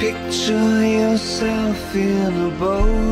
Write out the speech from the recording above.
Picture yourself in a boat.